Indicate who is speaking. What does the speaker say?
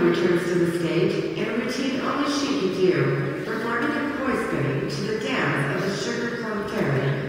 Speaker 1: returns to the stage in a routine only she could do, performing a spinning to the dance of the Sugar Plum Fairy.